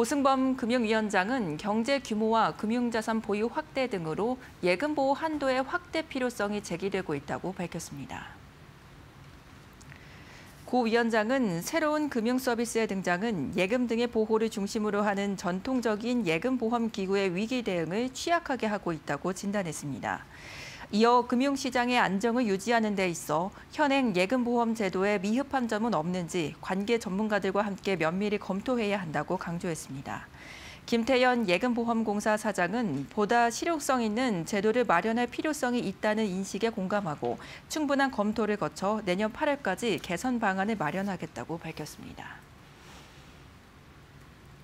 고승범 금융위원장은 경제 규모와 금융자산 보유 확대 등으로 예금 보호 한도의 확대 필요성이 제기되고 있다고 밝혔습니다. 고 위원장은 새로운 금융 서비스의 등장은 예금 등의 보호를 중심으로 하는 전통적인 예금 보험 기구의 위기 대응을 취약하게 하고 있다고 진단했습니다. 이어 금융시장의 안정을 유지하는 데 있어 현행 예금보험 제도에 미흡한 점은 없는지 관계 전문가들과 함께 면밀히 검토해야 한다고 강조했습니다. 김태연 예금보험공사 사장은 보다 실용성 있는 제도를 마련할 필요성이 있다는 인식에 공감하고 충분한 검토를 거쳐 내년 8월까지 개선 방안을 마련하겠다고 밝혔습니다.